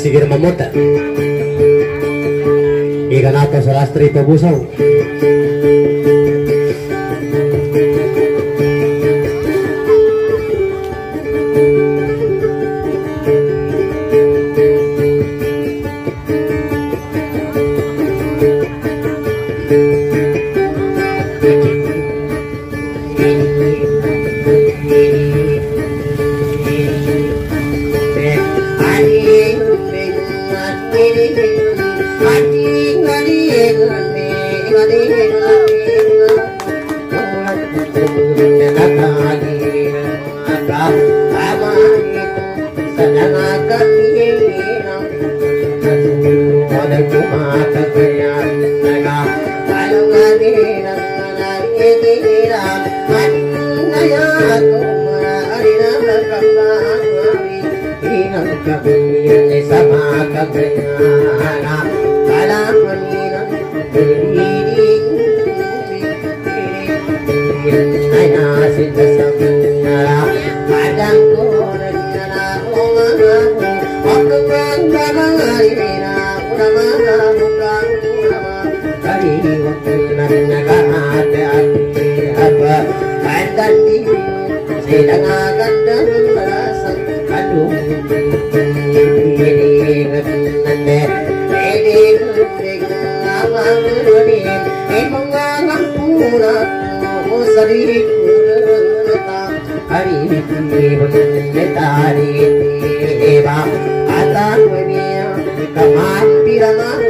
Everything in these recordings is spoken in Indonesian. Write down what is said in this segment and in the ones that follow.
Sigir memotak, ikan ako sa lastri. Silangagan ng malasan, kanong Come on, be the man.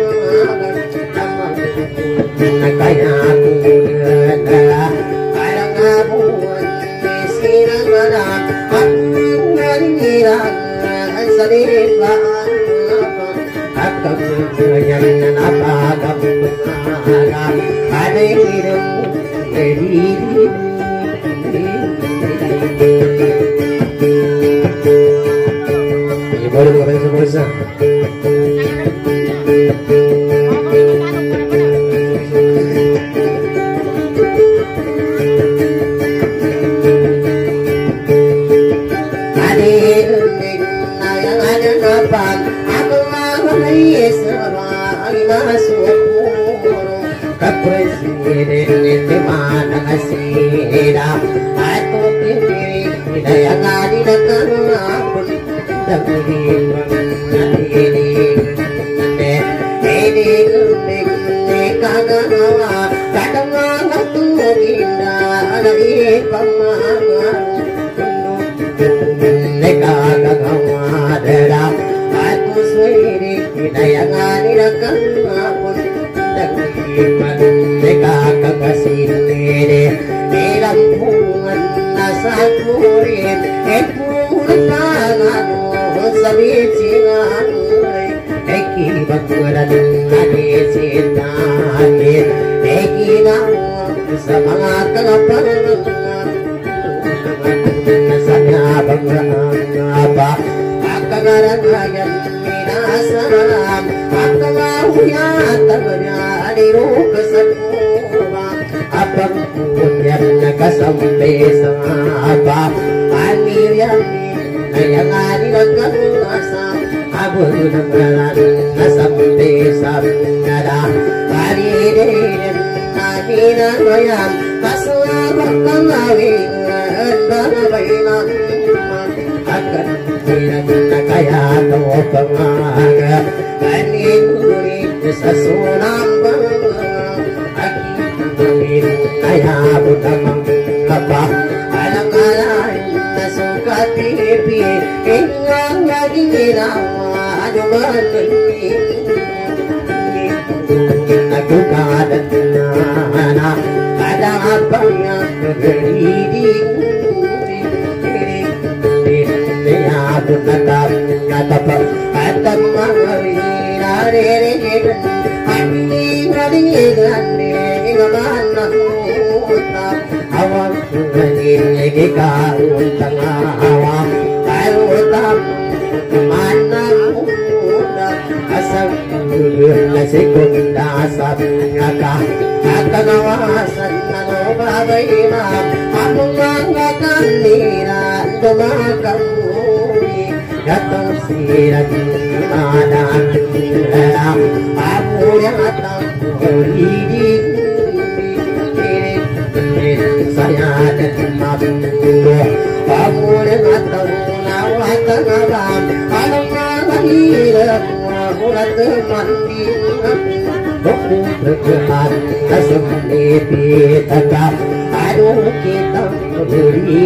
7. awan sungin ikikan tengah awam kayu hitam mana udah asal nasi kunda asap naka akan awasan nano babayna aku mangatan nila tumakam datang sirat ada aku yang datang atang Lidik Saya dan mampu Kamu yang atang Nawatan alam Alam nalahirah Ulat mati Buku bergerak Asam lepi tegak Aduh kita berdiri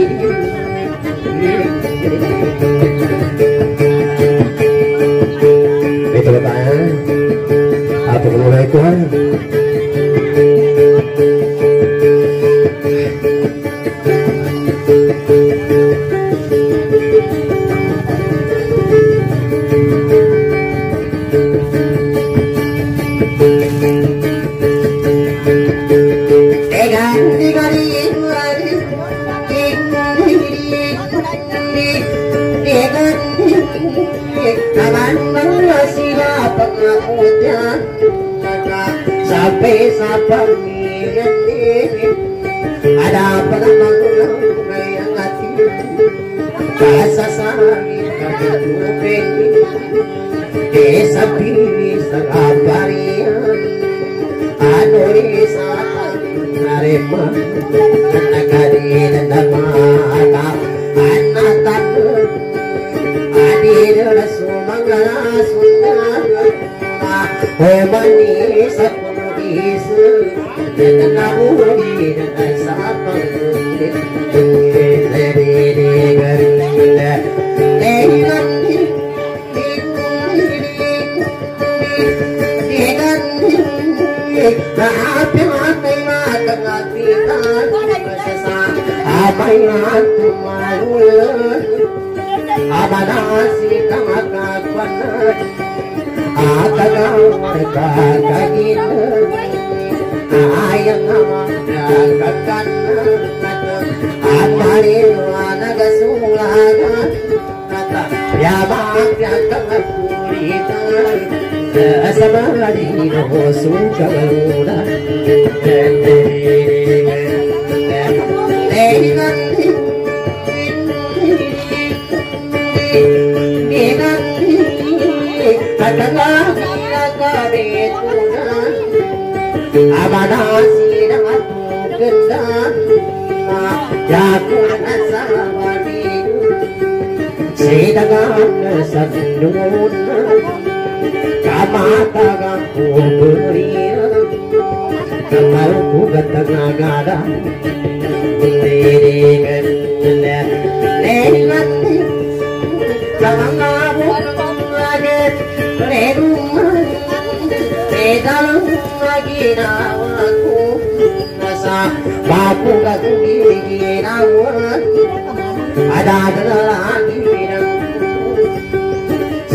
Itu Bapak Assalamualaikum Sampai sabang ada pada mangulang yang hati Kasa sari Sedagang sandun Kamatagang kuburi Kamal ku gatagagada Liringan Liringan Kamangabot Agit Liringan Liringan Ginawaku Nasa Bapu katubi ginawan Ada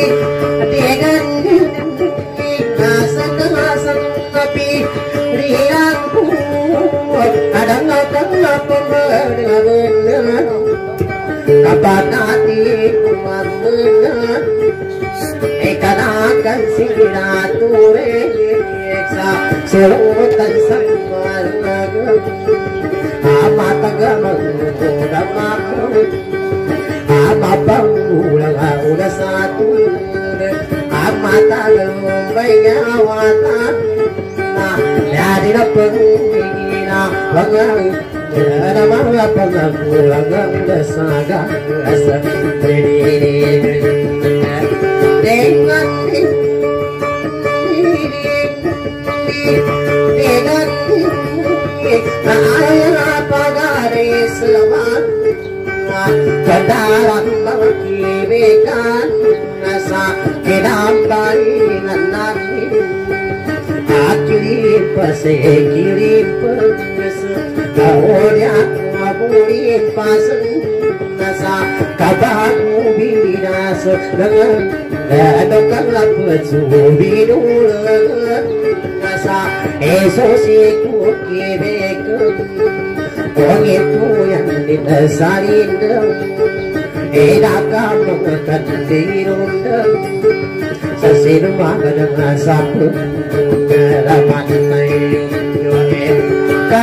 Hey. Ke dalam berkibikan nasa kedamaian pase kiri pukis Kaodia maburi pasan nasa Kabak mubili nasa Dado những zubi nulang nasa Eso si kukibek Kongit muyan dinasarin Edaka makatandirun Sasinumagan ang asap Raman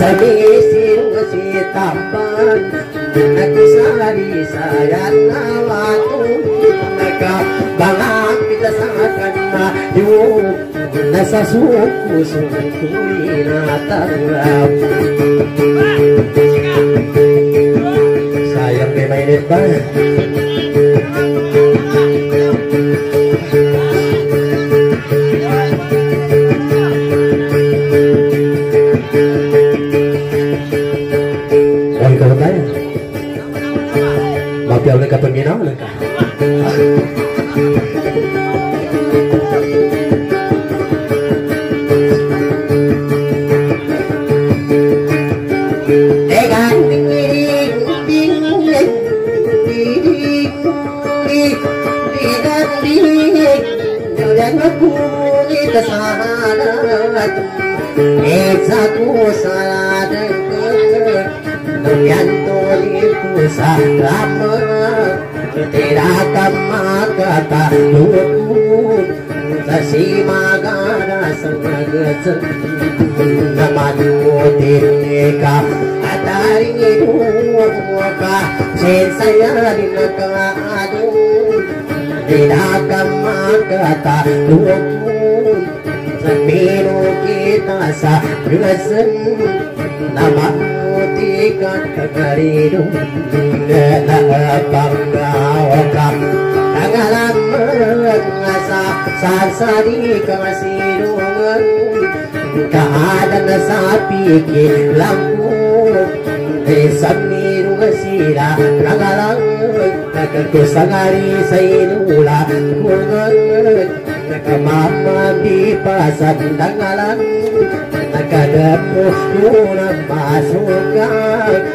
Semisir si tampan Aku sari sayang may Kapag ginawa lang ka. Ding ding kata luput Sasima Sari kamasirungan Kaadan sa pikir lambung Samiru sira ragalang Nagko sangari sa inula Kungan Nakamama di pasan dangalan Nakadapo nunang masuka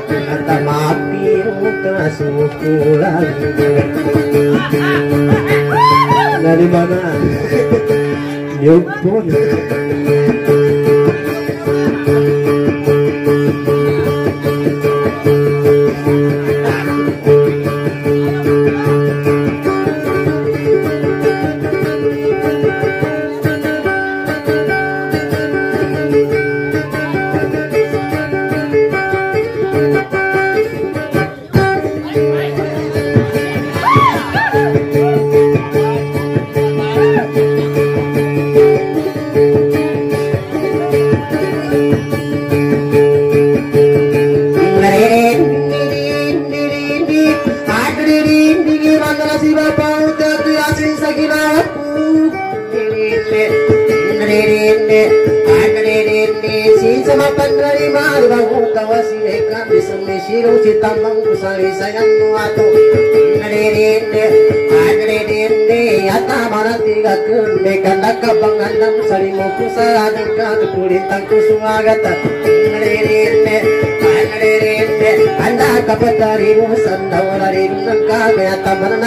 At mapiro ka sukulan Nalimana Yung po kapatari mo sandaw rin ng kagaya taman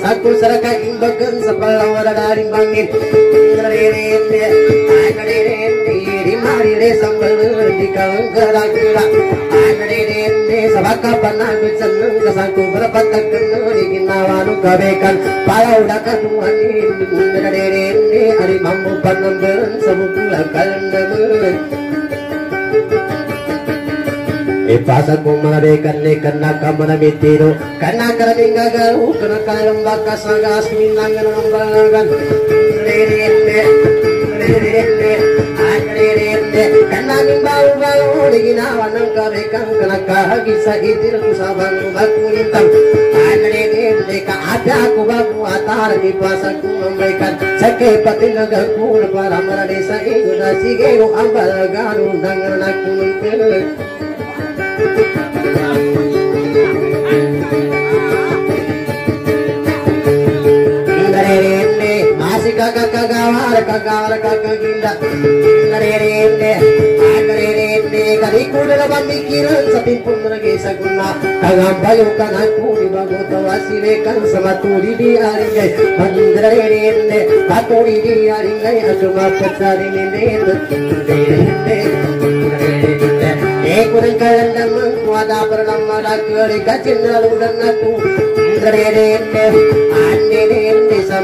satu seraka imbagan sepalang waradaring bangin Ngererende, ngererende, di marire sambal di kawan gerak-gerak Ngererende, sabaka panagu seneng kesaku berpatak kenuri kinawanu kabekan Palau dakan wani, ngererende, hari mampu panamberan sebukulah kalendemur Ipasa ko malabekan ni kana ka manabitiro kana karaming gagaw kana kayang bakas nagas minangan ng balagan ririnde ririnde ririnde kana ning bau bau di ginawa ng kabekan kana kahagi sa itir ko sa bang bakulintang ririnde ka ada ko bago atar di pasa ko membaikan sake patinag ko para marade sa iyo na sige ko ang ako ng Indarerende, masika காத்தோடி அறிஞர் அதுமா பத்தாரி நின்று aku Indarerende, andirende sa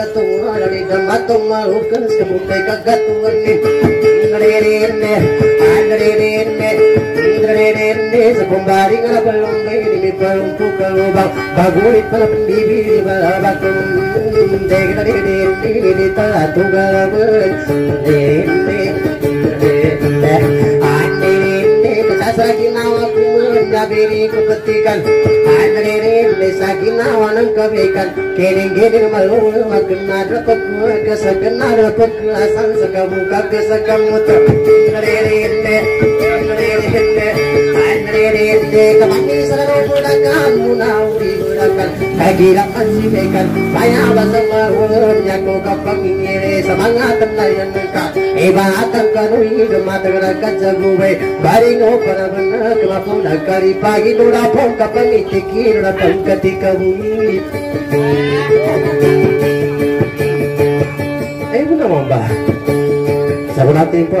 gatung arani gamatung marukas kumte gatung arni indrere enne andrere enne indrere enne sukumbari gala pallum gidimi pallum pukalu ba baguli pallum divi bala bakum degadi degi degi tala tugalav indrere enne indrere enne andrere enne kasasara ginawa ko Nabili ko petikan Andirende, sa ginawa ng kabikan Kining-kining malulung Magkanada pagkuha sa kanada Pagkulasan sa kabuka ka sa kamuto Andirende, Andirende, kamani sa lubulakan Munawi bulakan Kagilakan sinekan Mayabas ang mahulun Niya ko kapangingiri Sa mga tanayan ka Ibaatan ka nui Dumatagarakat sa buhay Baringo para benar Kemapuna karipagi Nurapong kapangitikir Napang katika bumi mo naman ba? Sabi natin po,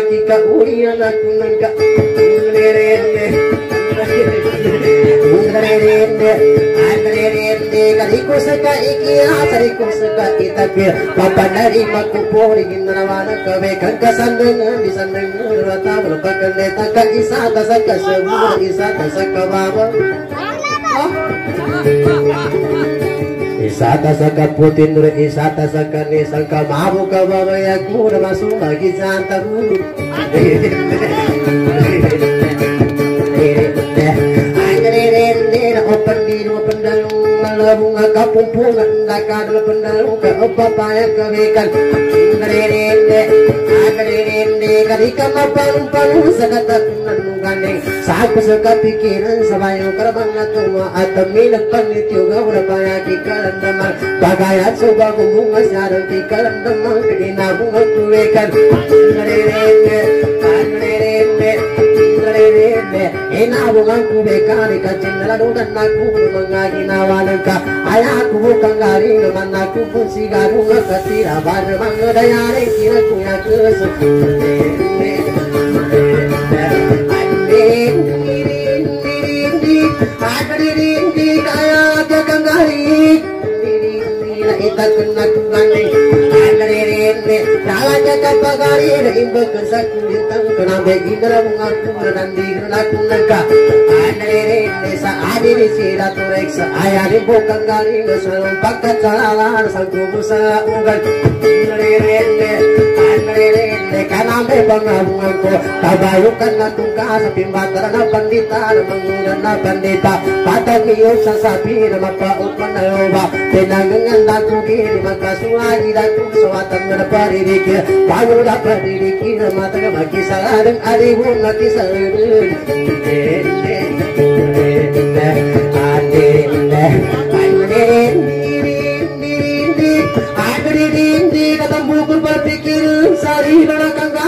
laki ka uli anak ko nang ka Rirende Rirende Rirende Kaliko sa ka ikiya Sariko sa ka itakir Papanari makupuri Ginarawanan ka Bekan ka sandangan Di sandangan Rata Malapakan neta ka Isata sa kasabura Isata sa kababa Isata sa kaputin rin, isata sa kanisang kamamo ka mamayak mo na masumagi sa antang mo. Ay, na open dino pendalung malabong kapumpungan nakadala pendalung ka opapaya kawikan. Ngarerende, ngarerende, Andrerende Kadika mapanu-panu sa katakunan mo ganing Sa ako sa kapikiran sa bayo karabang na tunga At kami nagpanityo gawra payaki karamdaman Bagayat sa bagong bunga sarang ki karamdaman Kaginabungan tuwekan Andrerende Andrerende Andrerende Inabungan kubekari kacinaludan aku mga ginawa ng ka Ay ako kang galing naman ako kung sigaro nga katira Bara mga dayarin kinakuya kuso kaya itakna kungane alarerene dalanya kapagari imba kasakudintang kanambe indra bunga kunandi nakunaka alarerene sa adiri sira torex ayari bokangari ngasalam pakatala sangkubusa ugal alarerene bangabuan ko tabayukan na tungka sa pimbatara na pandita na mangunan na pandita patagiyot sa sabi na mapaupan na loba pinangangan na kukiri magkasuwaji na kung sawatan na naparirik bago na paririk na mataga makisalarang alibun na kisalarang berpikir sari garing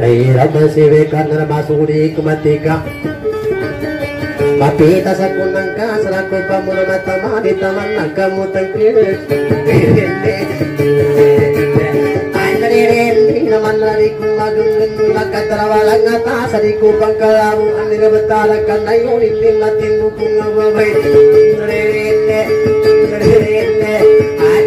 manarikari kang nagawan si tungkungan ibang nari pagkabo sa karinong na ginawa. Naririnde, naririnde, tamu yari sa ramati na ginasaran ako. At ano ba karagsa ako nagkasandiga indar na kulat sa lagasi. Katimbuk kong marabagay na mapangulan ko pag Kaya ko kadadagan na di ko sa kapakalang kaiseran dagan taman sa dapat kadalan. Hirap na si Vivekananda masuri kumatika Ay ka na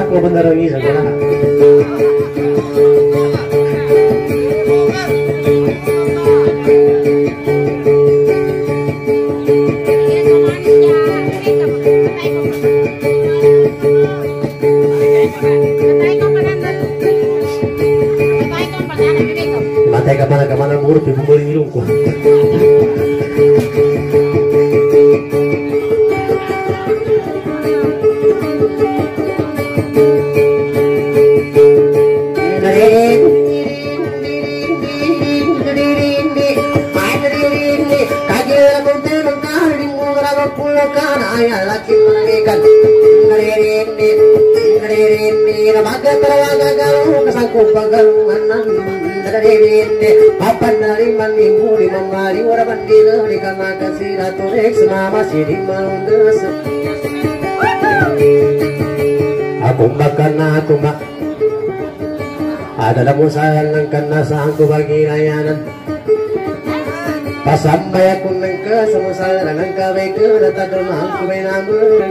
bener lagi sana. Matay Sayang ng kanasaan ko bagirayanan Pasambay ako ng kasamusalan ng kabay ko Natadumahal ko may namun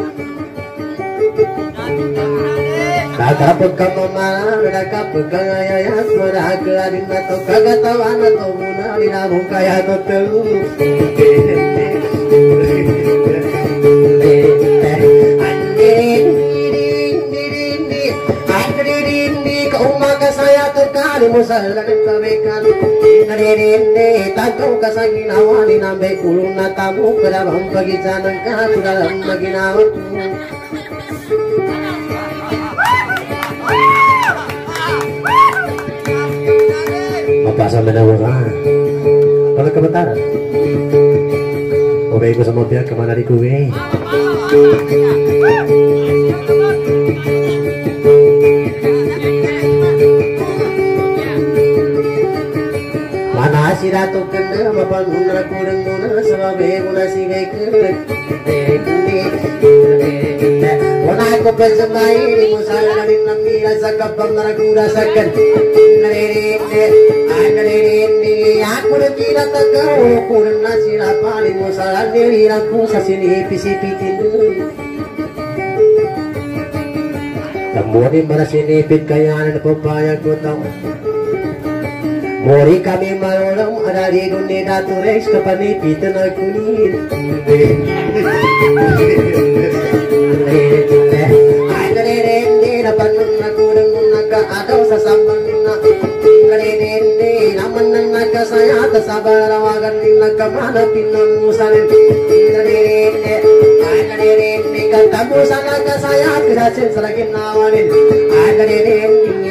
Nakapag ka mamalang Nakapag ka ngayayat Marakarin na to Kagatawan na to Muna Linamong kaya to Mapasa mo na wala Kalau kebentaran Obe ko sa mga pihak ke mana di kuwe Narerinde Narerinde aku de tira takau kurang nasira pali musala nirira ku sasini pisipitin Tambuni mana sinipit kaya na papaya ko tau Mori kami malam ada di dunia datu rex kepanipit na kunin. Ada rende na panun na kurang naga ada sa sambang na.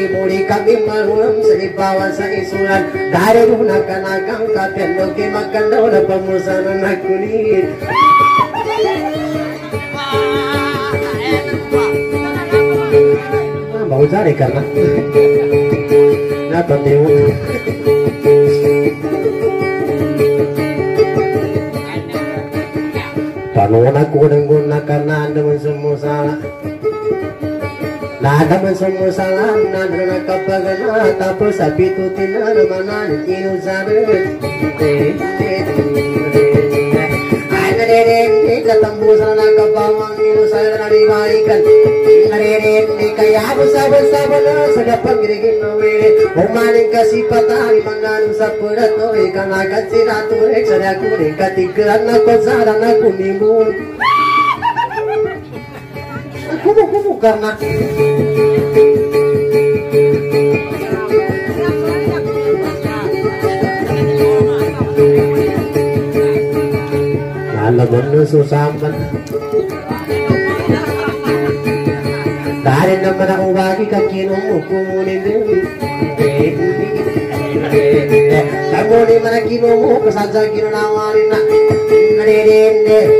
Sabarawagan ni naga mana pinang musalin. Rende ada rende katamu sana ka kami runa kapendo ke makan daw na pamusana na kulit ah, mau cari karena Napa tiyo Panuwan ako ng gunakan na naman sumusala Nada man sumusalam na nakapagana tapos sa pitutin na naman na inusabi Ay naririnig katambusan na करना Lalu susaman Dari naman ako bagi ka kinumukunin Kagunin man ang kinumukusan sa kinunanganin na Kanirinde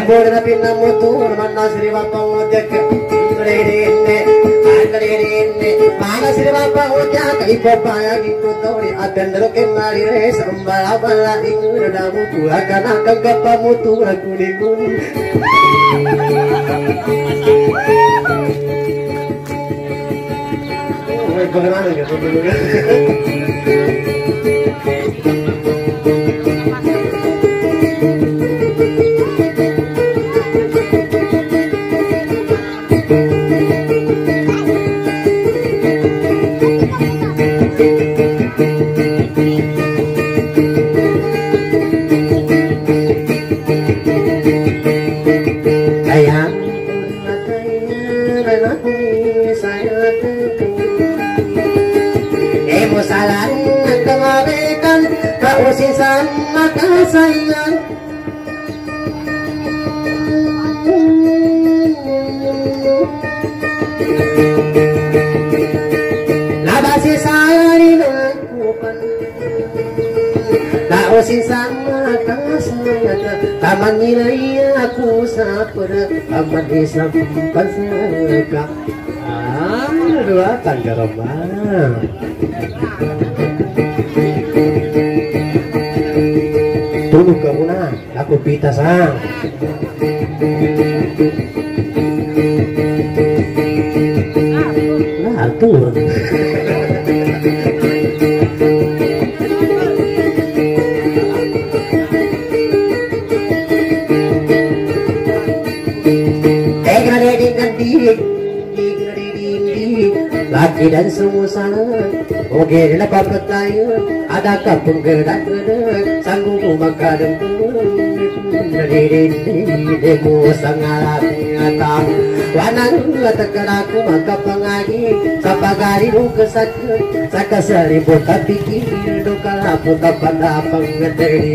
muutunin man Tambor na pinamuto naman na siri bapa udyak Ngarerinde Ngarerinde Mana siri bapa udyak Ipo paya gitu tori Atendero ke marire Sambala bala ingur Damu tura kana kagapamu tura kuningun Bagaimana gitu Sayang aku pita sang. Nah atur. Eh, eh, Laki dan semua sana Oge lepa petayu Ada kapung gerdak gedek Sanggup dan dempur Demo sangalat ngatam Wanang tekeraku maka pengagi Sapagari nu kesakit Saka seribu tapi kiri Dukala puta pada pengeteri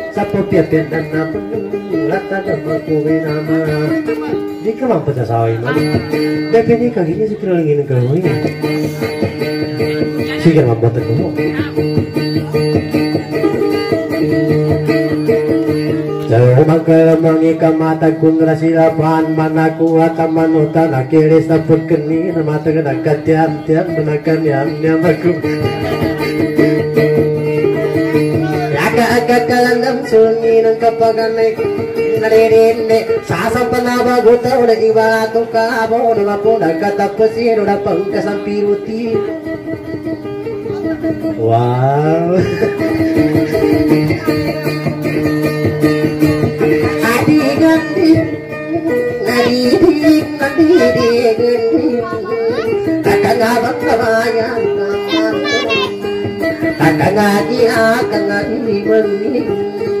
Sapo piapin dan napun Lata dan makuwi nama Di ka mampu sa saway man Bebe ni kagini sa kiralingin ng kalawin Sige naman botan ko mo Jauh makalamang ikamatag kung rasilapan manaku at manutan akiris na pagkani na matag nagkatiam-tiam na nagkanyam-nyam ako Aga-aga kalandam sungi ng kapaganay Naririnde Sasampanaba gutaw na iba atong kaabo Na po nagkatapasin na pangkasampiruti Wow Adi-gandi Nadidig, nadidig Kakangabang kabayan Kakangagi, kakangagi Alang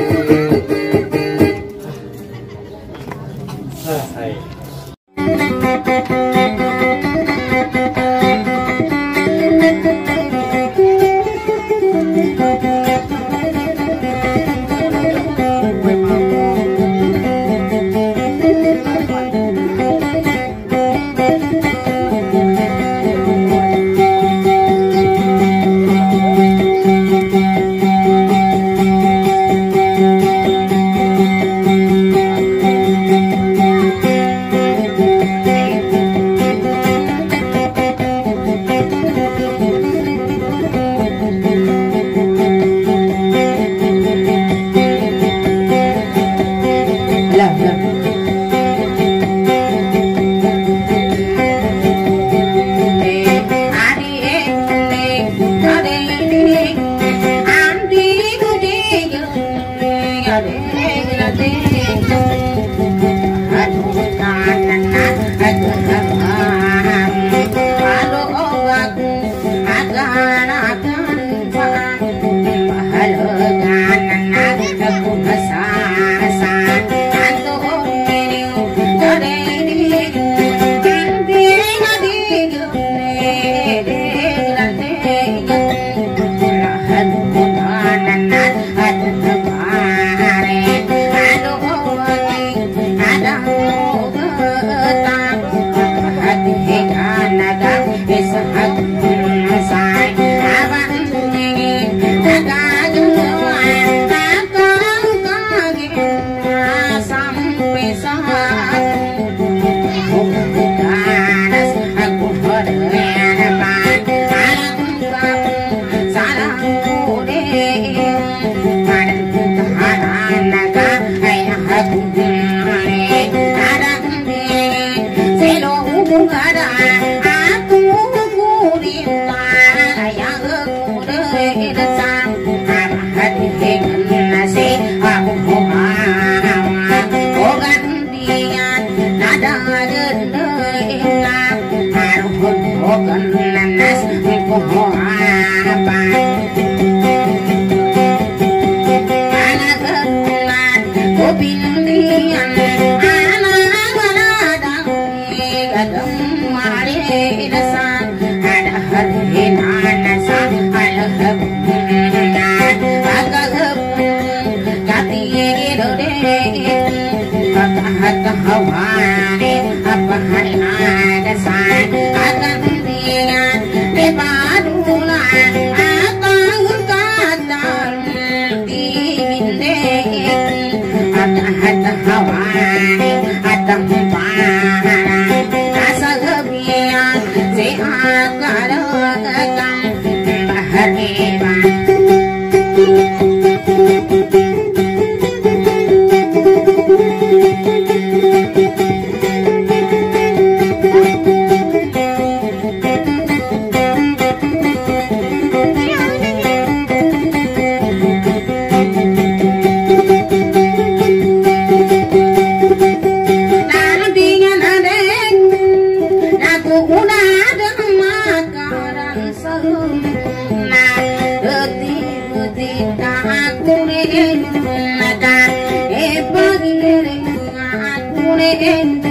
aku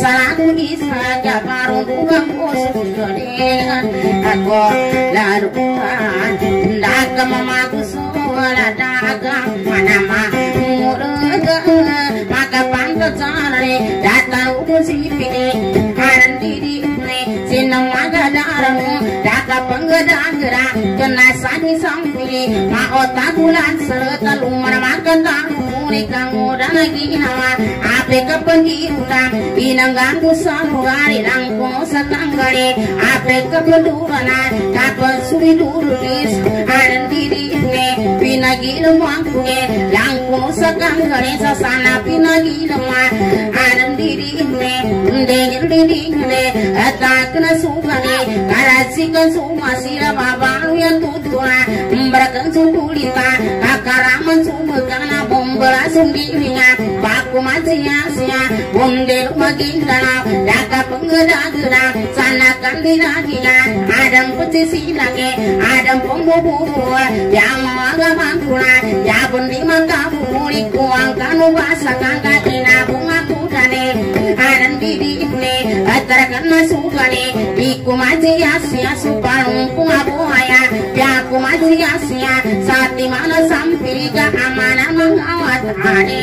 sangu isanya karo tuangku sedulur aku lalu kuat tak mamaku suara dagang mana mau murugah maka pangga jalani datang ku sipini karan diri ini sinang maga darangu daka pangga dagra kena sani sampini mau serta lumar makan tak nikango rana ginawa ape kapangi una inangangu sanugari langko sanangare ape kapandurana kapasuri durunis arandiri ne pinagilam wange langko sakangare sasana pinagilama arandiri ne ndengirdi ne atakna sugane karasika sumasira baba yang tutura mbarakan sundulita kakaraman sumekana bombera sumbiringa baku masia-sia bondel magindana daka penggeda-geda sana kandina-dina adam pesisi lagi adam pembubur yang maga mangkula ya bondi mangkaburi. Kuang kanu basa kangkatina bunga kudane adam didikne atara kana sugane biku masia-sia suparung kunga buaya ya ku masia-sia sati mana sampiriga amana mengawat ane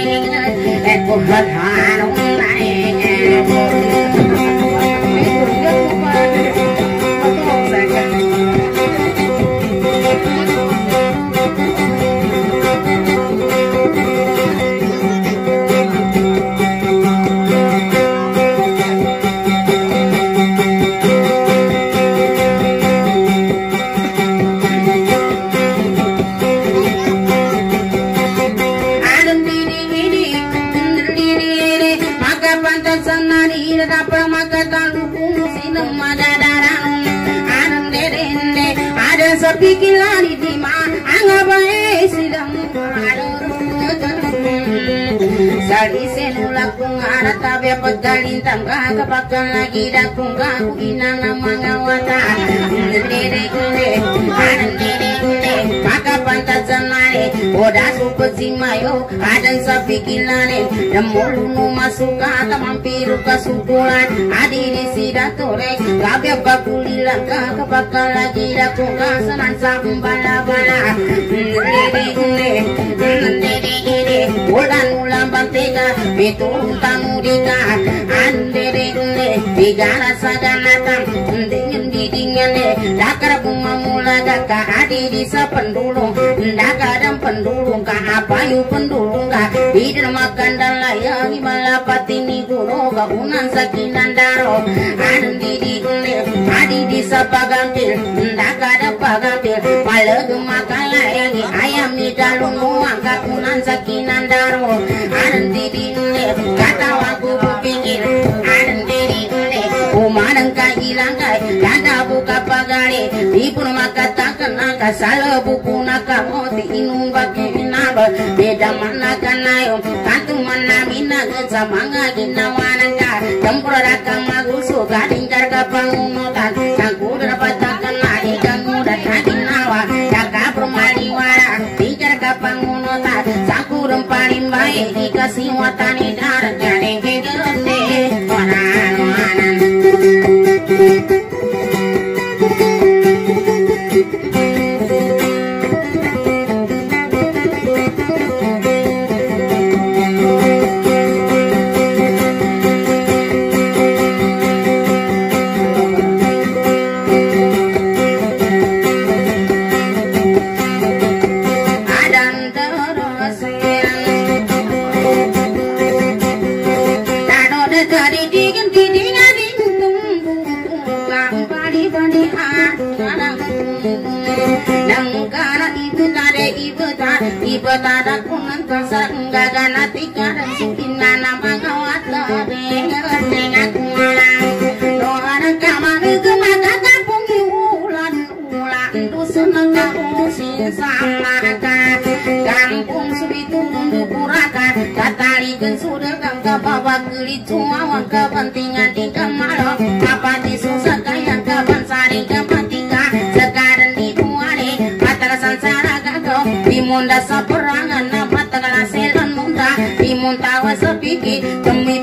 tabi pagkalin tangga kapagkan lagi dan kung gaku ina na mga wata Dede dede Adam dede dede maka pantas sanari Oda suka si mayo Kadang sa pikilanin Damulu no masuka Tamampiru ka sukulan Tore Gabi bakulilan ka Kapagka lagi da kung kasanan sa bala-bala Ulan ulan bantega Pitulong tamudika Ndiri-ndiri Bigara sa ganatan Ndingin didingan Dakar bunga mula naga ka adi di sa pendulung Ndaka dan pendulung ka apa yu pendulung ka Bidin makan dan layang malapati ni guru ka unan sakinan daro. Adun di di adi di sa pagampil Ndaka dan pagampil Malag makan layang ayam ni dalung muang ka unan sakinan daro. Adun di di kata waku bupingin Adun di di Umanang Kada buka pagari Di pun makatakan naka Sala buku naka Moti inung bagi inaba Beda mana kanayo Kantu mana minaga Sa mga ginawanan ka Tempura raka maguso Gading karga pangunutan Sangku dapat takan Lagi kamu datang ginawa Jaka permaliwara Di karga pangunutan Sangku remparin baik Dikasih watani Bimunda saperangan Apa tegala selan munda Bimunta wasapiki Demi pamikir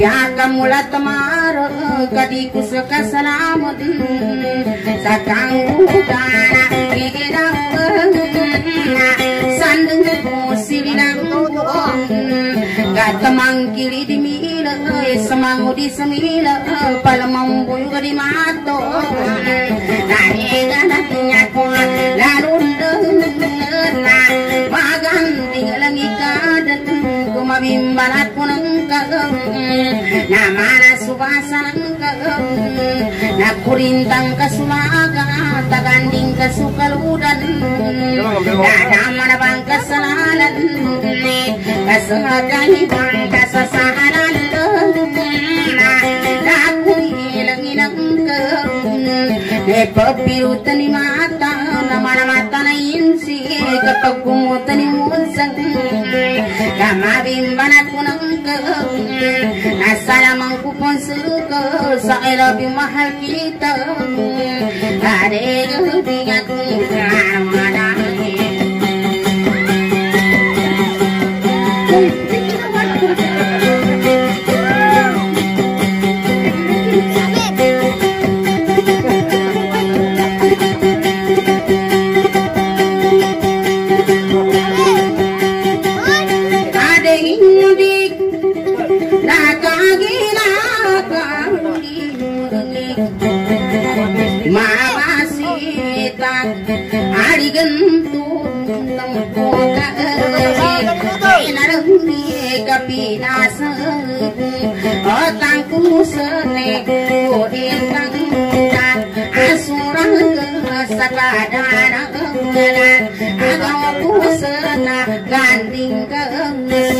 त्याका मुळात मार कधी कुस कसलाम सकाळू गाणा सांड गात मांगिळी मीळ समांगुडी समीळ पलमंबुळगडी मातो नाणे गणते kasangkagam Nakurintang kasumaga Taganding kasukaludan Nadamana bang kasalalan Kasahadani bang kasasahalan పబ్బిరుతని మాత నమన మాతనయించి కప్పకు మూతని మూసంగ కమ బింబన కునంగ insi Kapag kumutan ni musang Kamabimban ako ng kagam Nasa lamang kupon suka saya lebih mahal kita ada yang ती कपीला तांकू सने गोरे तंगा असुरंग सका डाना गंगला अगव कुसना गांधिंग गंगला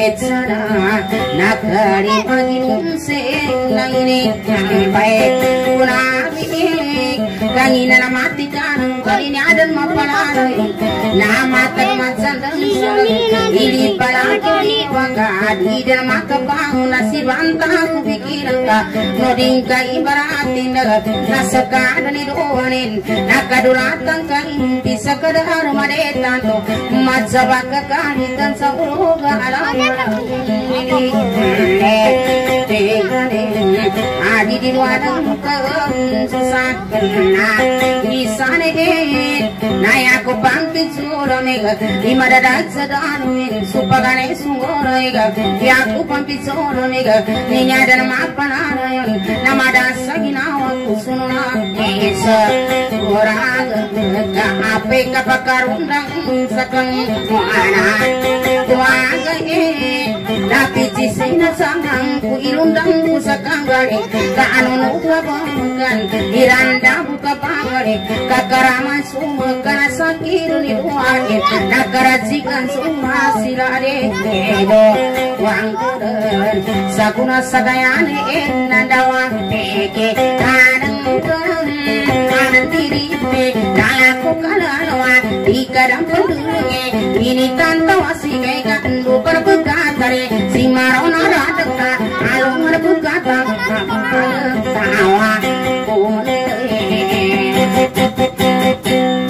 kusadaka Nungimbe talimanuka Kani ada nama pananay Una maradag sa daro Supada Tetsada Nakari paginumse Nangini Baik Kunabi Kangina na mati kanang Kani ada nama kini waka Di dalam makabangun Nasi bantah ku pikiran ka Noding ka ibaratin daga Nasa kada ni doanin. Nakadulatan ka Bisa kadar madetan to Matsaba ka kanikan sa uruga Alam Adi di luarang ka Susah kena Isane Naya ko pampin sulo mega Di madadag sa dano Supagane sungoro ega Yaku pampin sulo mega Ninya dan mapanara yon Namada sa ginawa ko Sakuna sagayane enna dawa peke kanang diripe dalaku kalalwa dikadang pendunge minitan tawasi kega endu perbekatare simarona radeka alung rebukata sawa kone Thank you.